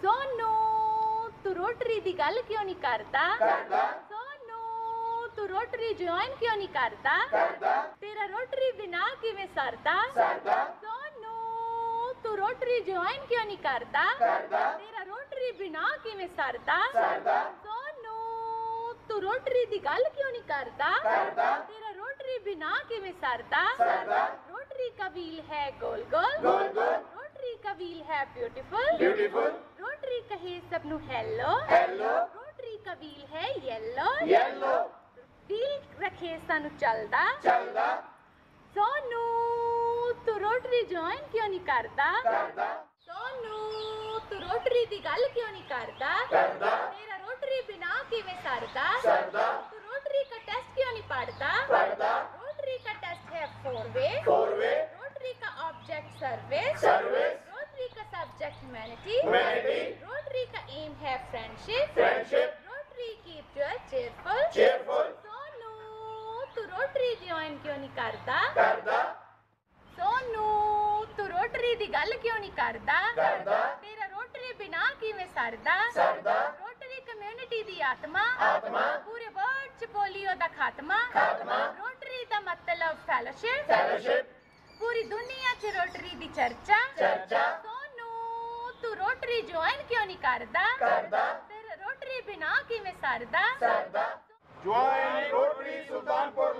Sono, tu rotri di galchioni carta? Carta. Rotary join क्यों नहीं करता? तेरा रोटरी बिना कि मैं सरता। तू रोटरी ज्वाइन क्यों नहीं करता? तेरा रोटरी बिना कि मैं सरता। तू रोटरी की गल क्यों नहीं करता? तेरा रोटरी बिना कि मैं सरता। रोटरी कबील है गोल गोल रोटरी कबील है ब्यूटीफुल। रोटरी कहे सबनु हेलो। रोटरी कबील व्हील है येलो। येलो व्हील रखे सानू चलदा ਚੱਲਦਾ सोनू तू रोटरी ज्वाइन क्यों नहीं करदा ਕਰਦਾ सोनू तू रोटरी दी गल क्यों नहीं करदा ਕਰਦਾ तेरा रोटरी बिना किवें सरदा ਸਰਦਾ तू रोटरी का टेस्ट क्यों नहीं पढ़दा ਪੜਦਾ रोटरी का टेस्ट है फोर वे ਫੋਰਵੇ रोटरी का ऑब्जेक्ट सर्विस सर्विस रोटरी का सब्जेक्ट ह्यूमैनिटी Humanity. रोटरी का एम है फ्रेंडशिप फ्रेंडशिप नहीं करता? सोनू तू रोटरी दी गल क्यों नहीं करदा? तेरा रोटरी बिना किवें रोटरी कम्युनिटी दी आत्मा। पूरे वर्ल्ड च पोलियो दा खात्मा। रोटरी दा मतलब फेलोशिप पूरी दुनिया च रोटरी दी चर्चा। सोनू तू रोटरी ज्वाइन क्यों नहीं करदा? तेरा रोटरी बिना किवें ज्वाइन रोटरी सुल्तानपुर